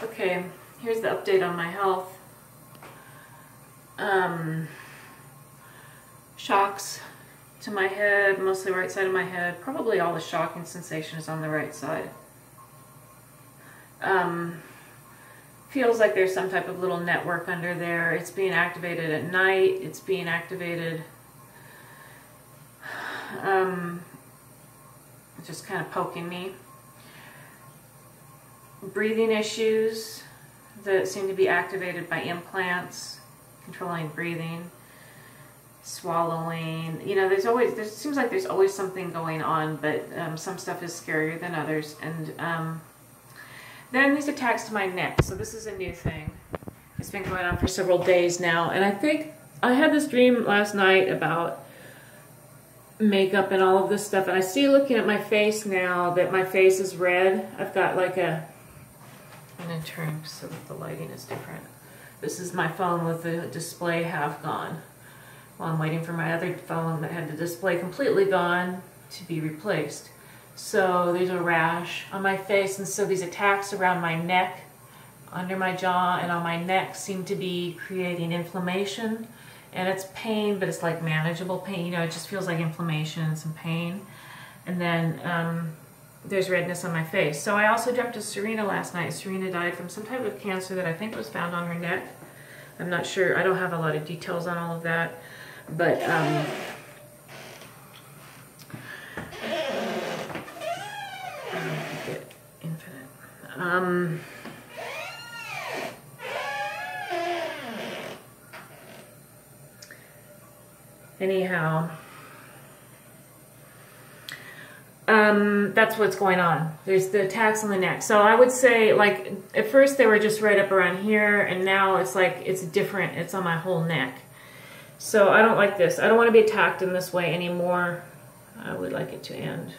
Okay, here's the update on my health. Um, shocks to my head, mostly right side of my head. Probably all the shocking sensation is on the right side. Um, feels like there's some type of little network under there. It's being activated at night. It's being activated um, just kind of poking me breathing issues that seem to be activated by implants, controlling breathing, swallowing. You know, there's always, there seems like there's always something going on, but um, some stuff is scarier than others. And um, then these attacks to my neck. So this is a new thing. It's been going on for several days now. And I think I had this dream last night about makeup and all of this stuff. And I see looking at my face now that my face is red. I've got like a and then turn so that the lighting is different. This is my phone with the display half gone. While I'm waiting for my other phone that had the display completely gone to be replaced. So there's a rash on my face and so these attacks around my neck, under my jaw and on my neck seem to be creating inflammation and it's pain but it's like manageable pain, you know, it just feels like inflammation and some pain. And then um, there's redness on my face. So I also dreamt of Serena last night. Serena died from some type of cancer that I think was found on her neck. I'm not sure. I don't have a lot of details on all of that. But um. Um, anyhow, um, that's what's going on. There's the attacks on the neck. So I would say, like, at first they were just right up around here, and now it's like it's different. It's on my whole neck. So I don't like this. I don't want to be attacked in this way anymore. I would like it to end.